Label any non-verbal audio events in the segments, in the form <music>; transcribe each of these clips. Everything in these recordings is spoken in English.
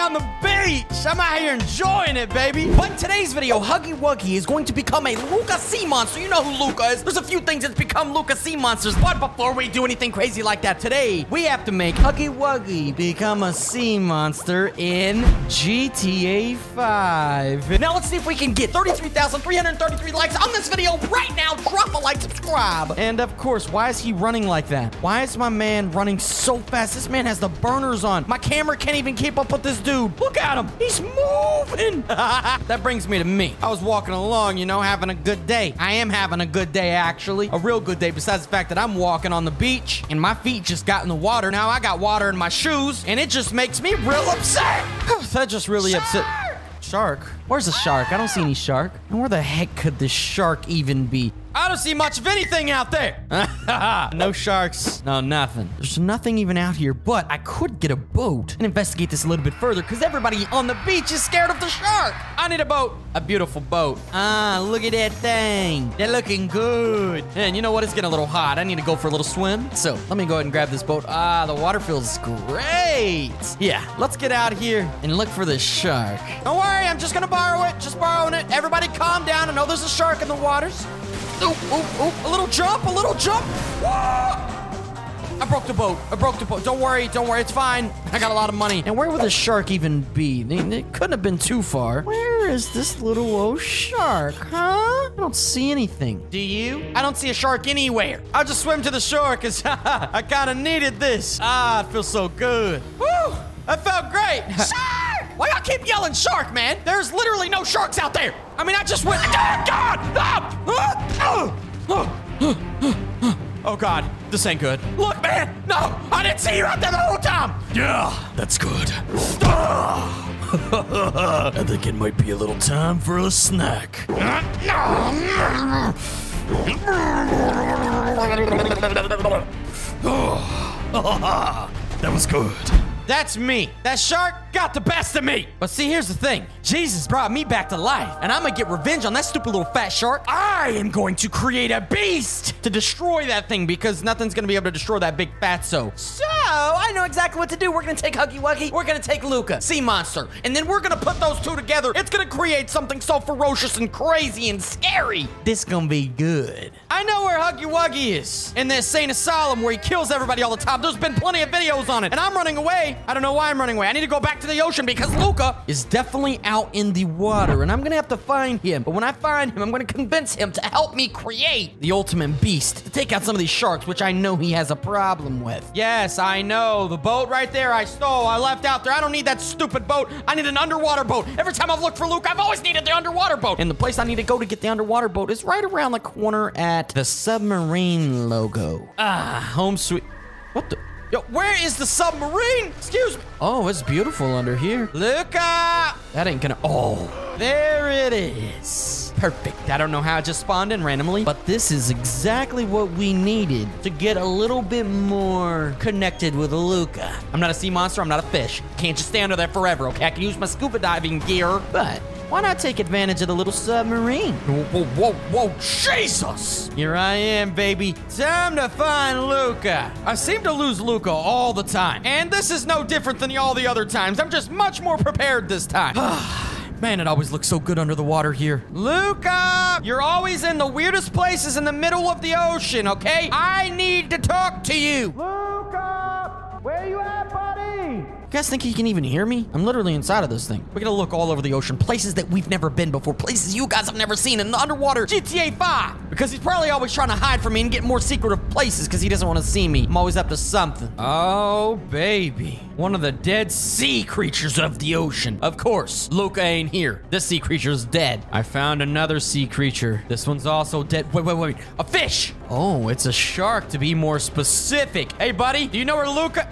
on the beach. I'm out here enjoying it, baby. But in today's video, Huggy Wuggy is going to become a Luca Sea Monster. You know who Luca is. There's a few things that's become Luca Sea Monsters. But before we do anything crazy like that today, we have to make Huggy Wuggy become a sea monster in GTA 5. Now let's see if we can get 33,333 likes on this video right now. Drop a like, subscribe. And of course, why is he running like that? Why is my man running so fast? This man has the burners on. My camera can't even keep up with this dude. Look at him. He's moving. <laughs> that brings me to me. I was walking along, you know, having a good day. I am having a good day, actually. A real good day, besides the fact that I'm walking on the beach and my feet just got in the water. Now I got water in my shoes, and it just makes me real upset. <sighs> that just really upset. Shark? Where's the shark? I don't see any shark. And where the heck could the shark even be? I don't see much of anything out there. <laughs> no sharks, no nothing. There's nothing even out here, but I could get a boat and investigate this a little bit further because everybody on the beach is scared of the shark. I need a boat, a beautiful boat. Ah, look at that thing. They're looking good. And you know what? It's getting a little hot. I need to go for a little swim. So let me go ahead and grab this boat. Ah, the water feels great. Yeah, let's get out here and look for the shark. Don't worry, I'm just gonna borrow it. Just borrowing it. Everybody calm down. I know there's a shark in the waters. Oh, oh, oh, a little jump, a little jump. Whoa! I broke the boat. I broke the boat. Don't worry, don't worry, it's fine. I got a lot of money. And where would the shark even be? It couldn't have been too far. Where is this little old shark, huh? I don't see anything. Do you? I don't see a shark anywhere. I'll just swim to the shore because <laughs> I kind of needed this. Ah, it feels so good. Woo! That felt great. <laughs> Shark! Why y'all keep yelling shark, man? There's literally no sharks out there. I mean, I just went. Oh, <laughs> God! Oh, God. This ain't good. Look, man! No! I didn't see you out there the whole time! Yeah, that's good. <laughs> I think it might be a little time for a snack. <laughs> that was good. That's me. That shark got the best of me. But see, here's the thing. Jesus brought me back to life, and I'm gonna get revenge on that stupid little fat shark. I am going to create a beast to destroy that thing because nothing's gonna be able to destroy that big fatso. So, So, I know exactly what to do. We're gonna take Huggy Wuggy, we're gonna take Luca, sea monster, and then we're gonna put those two together. It's gonna create something so ferocious and crazy and scary. This gonna be good. I know where Huggy Wuggy is. In the insane asylum where he kills everybody all the time. There's been plenty of videos on it, and I'm running away. I don't know why I'm running away. I need to go back to the ocean because Luca is definitely out in the water, and I'm gonna have to find him. But when I find him, I'm gonna convince him to help me create the ultimate beast to take out some of these sharks, which I know he has a problem with. Yes, I know. The boat right there I stole, I left out there. I don't need that stupid boat. I need an underwater boat. Every time I've looked for Luke, I've always needed the underwater boat. And the place I need to go to get the underwater boat is right around the corner at the submarine logo. Ah, home sweet. What the? Yo, where is the submarine? Excuse me. Oh, it's beautiful under here. Luca! That ain't gonna. Oh, there it is. Perfect. I don't know how it just spawned in randomly, but this is exactly what we needed to get a little bit more connected with Luca. I'm not a sea monster. I'm not a fish. Can't just stay under there forever, okay? I can use my scuba diving gear, but why not take advantage of the little submarine? Whoa, whoa, whoa, whoa, Jesus! Here I am, baby. Time to find Luca. I seem to lose Luca all the time. And this is no different than all the other times. I'm just much more prepared this time. <sighs> Man, it always looks so good under the water here. Luca! You're always in the weirdest places in the middle of the ocean, okay? I need to talk to you. Luca! Where you at, buddy? You guys think he can even hear me? I'm literally inside of this thing. We're gonna look all over the ocean, places that we've never been before, places you guys have never seen in the underwater GTA 5. Because he's probably always trying to hide from me and get more secretive places because he doesn't want to see me. I'm always up to something. Oh, baby. One of the dead sea creatures of the ocean. Of course, Luca ain't here. This sea creature's dead. I found another sea creature. This one's also dead. Wait, wait, wait. A fish. Oh, it's a shark to be more specific. Hey, buddy, do you know where Luca...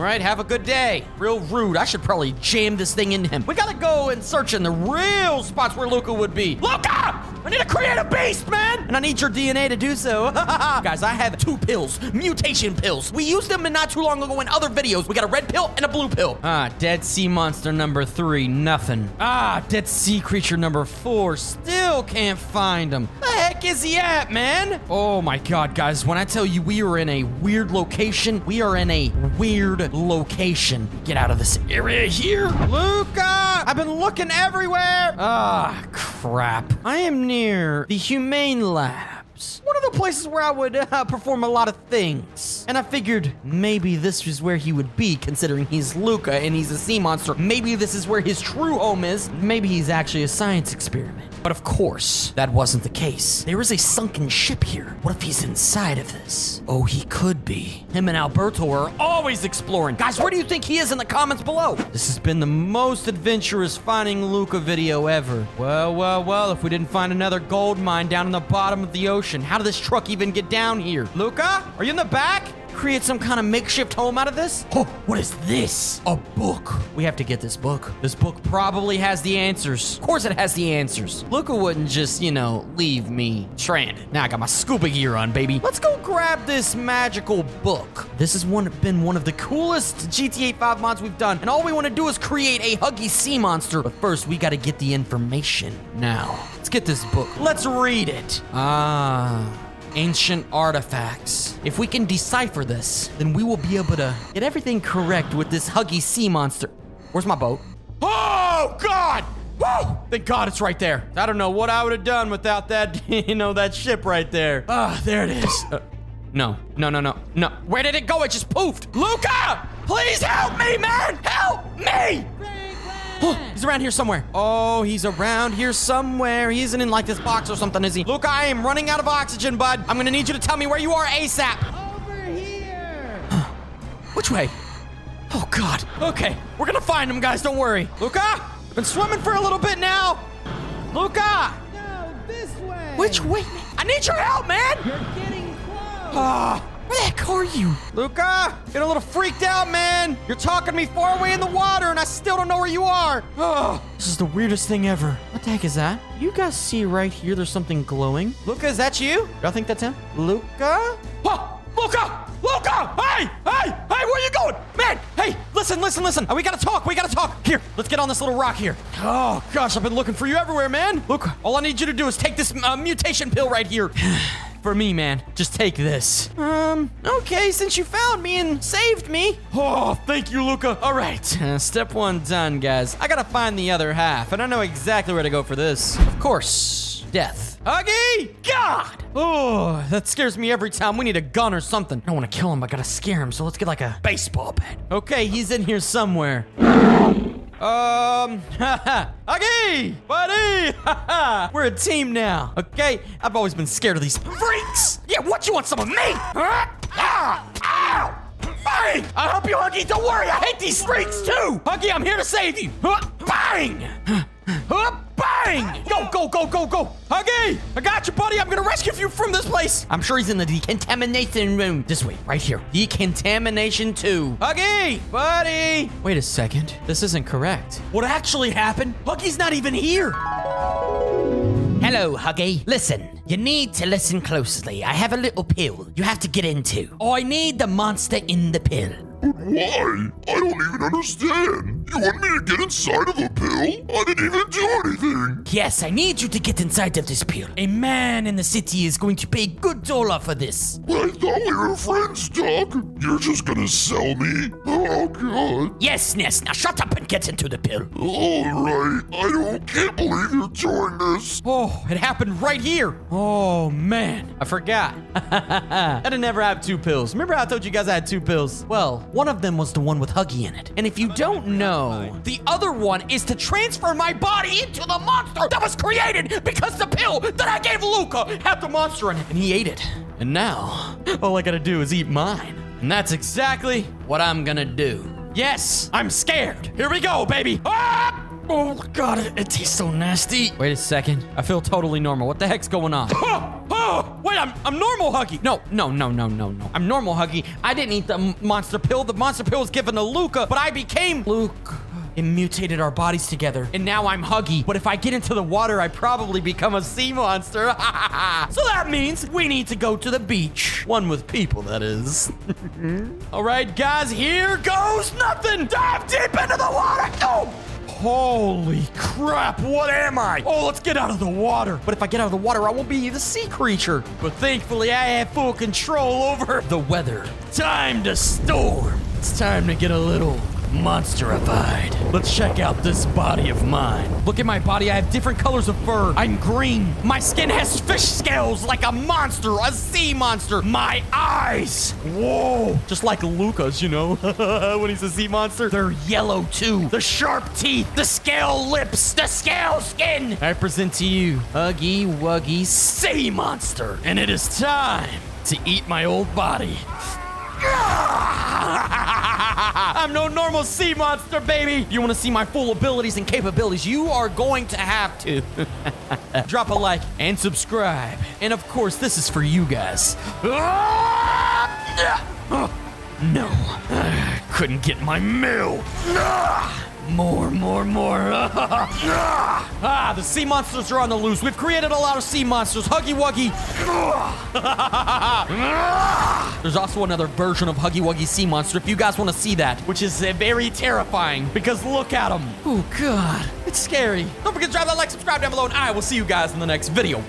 All right, have a good day. Real rude. I should probably jam this thing in him. We gotta go and search in the real spots where Luca would be. Luca! I need to create a beast, man! And I need your DNA to do so. <laughs> Guys, I have two pills, mutation pills. We used them not too long ago in other videos. We got a red pill and a blue pill. Ah, dead sea monster number three, nothing. Ah, dead sea creature number four, still can't find him. The heck is he at, man? Oh my god, guys, when I tell you we are in a weird location, we are in a weird location. Get out of this area here. Luca! I've been looking everywhere. Ah, crap. I am near the Humane Labs. One of the places where I would uh, perform a lot of things. And I figured maybe this is where he would be, considering he's Luca and he's a sea monster. Maybe this is where his true home is. Maybe he's actually a science experiment. But of course, that wasn't the case. There is a sunken ship here. What if he's inside of this? Oh, he could be. Him and Alberto are always exploring. Guys, where do you think he is in the comments below? This has been the most adventurous finding Luca video ever. Well, well, well, if we didn't find another gold mine down in the bottom of the ocean, how did this truck even get down here? Luca, are you in the back? Create some kind of makeshift home out of this? Oh, what is this? A book. We have to get this book. This book probably has the answers. Of course it has the answers. Luca wouldn't just, you know, leave me stranded. Now I got my scuba gear on, baby. Let's go grab this magical book. This has one, been one of the coolest GTA 5 mods we've done, and all we want to do is create a huggy sea monster. But first, we got to get the information. Now, let's get this book. Let's read it. Ah ancient artifacts. If we can decipher this, then we will be able to get everything correct with this huggy sea monster. Where's my boat? Oh, God! Woo! Thank God it's right there. I don't know what I would have done without that, <laughs> you know, that ship right there. Ah, there it is. Uh, no, no, no, no, no. Where did it go? It just poofed. Luca! Please help me, man! Help me! Oh, he's around here somewhere. Oh, he's around here somewhere. He isn't in like this box or something, is he? Luke, I am running out of oxygen, bud. I'm gonna need you to tell me where you are ASAP. Over here. Which way? Oh, God. Okay, we're gonna find him, guys. Don't worry. Luca, I've been swimming for a little bit now. Luca! No, this way. Which way? I need your help, man! You're getting close. Ah, where the heck are you? Luca, get a little freaked out, man. You're talking to me far away in the water, and I still don't know where you are. Oh, this is the weirdest thing ever. What the heck is that? You guys see right here, there's something glowing. Luca, is that you? Y'all think that's him? Luca? Oh, Luca! Luca! Hey! Hey! Hey, where are you going? Man! Hey, listen, listen, listen. We gotta talk. We gotta talk. Here, let's get on this little rock here. Oh, gosh, I've been looking for you everywhere, man. Luca, all I need you to do is take this uh, mutation pill right here. <sighs> <sighs> <sighs> for me, man. Just take this. Um, okay, since you found me and saved me. Oh, thank you, Luca. All right, uh, step one done, guys. I gotta find the other half, and I know exactly where to go for this. Of course, death. Huggy! God! Oh, that scares me every time. We need a gun or something. I don't want to kill him. I gotta scare him, so let's get like a baseball bat. Okay, he's in here somewhere. Um, <laughs> Huggy, buddy, <laughs> we're a team now. Okay, I've always been scared of these freaks. Yeah, what you want, some of me? Huh? Ah, ow! Bang! I help you, Huggy. Don't worry, I hate these freaks too. Huggy, I'm here to save you. Huh? Bang! Huh? Bang! Go, go, go, go, go! Huggy! I got you, buddy! I'm gonna rescue you from this place! I'm sure he's in the decontamination room. This way, right here. Decontamination 2. Huggy! Buddy! Wait a second. This isn't correct. What actually happened? Huggy's not even here! Hello, Huggy. Listen, you need to listen closely. I have a little pill you have to get into. Oh, I need the monster in the pill. But why? I don't even understand. You want me to get inside of a pill? I didn't even do anything. Yes, I need you to get inside of this pill. A man in the city is going to pay good dollar for this. But I thought we were friends, Doug. You're just gonna sell me? Oh, God. Yes, Ness. Now shut up and get into the pill. All right. I don't can't believe you're doing this. Oh, it happened right here. Oh, man. I forgot. <laughs> I didn't ever have two pills. Remember how I told you guys I had two pills? Well, one of them was the one with Huggy in it. And if you don't know, the other one is to transfer my body into the monster that was created because the pill that I gave Luca had the monster in it. And he ate it. And now, all I gotta do is eat mine. And that's exactly what I'm gonna do. Yes, I'm scared. Here we go, baby. Ah! Oh, God, it, it tastes so nasty. Wait a second. I feel totally normal. What the heck's going on? Oh, wait, I'm, I'm normal, Huggy. No, no, no, no, no, no. I'm normal, Huggy. I didn't eat the monster pill. The monster pill was given to Luca, but I became Luke. It mutated our bodies together, and now I'm Huggy. But if I get into the water, I probably become a sea monster. <laughs> so that means we need to go to the beach. One with people, that is. <laughs> All right, guys, here goes nothing. Dive deep into the water. Oh! Holy crap, what am I? Oh, let's get out of the water. But if I get out of the water, I won't be the sea creature. But thankfully, I have full control over the weather. Time to storm. It's time to get a little monsterified. Let's check out this body of mine. Look at my body. I have different colors of fur. I'm green. My skin has fish scales like a monster, a sea monster. My eyes. Whoa. Just like Luca's, you know, <laughs> when he's a sea monster. They're yellow too. The sharp teeth, the scale lips, the scale skin. I present to you Huggy Wuggy Sea Monster. And it is time to eat my old body. <laughs> I'm no normal sea monster, baby. You want to see my full abilities and capabilities? You are going to have to <laughs> drop a like and subscribe. And of course, this is for you guys. <laughs> No, I <sighs> couldn't get my mill. More, more, more. <laughs> ah, the sea monsters are on the loose. We've created a lot of sea monsters. Huggy Wuggy. <laughs> There's also another version of Huggy Wuggy Sea Monster if you guys want to see that, which is uh, very terrifying because look at him. Oh, God. It's scary. Don't forget to drop that like, subscribe down below, and I will see you guys in the next video.